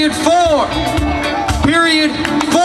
Period four. Period four.